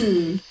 Mm.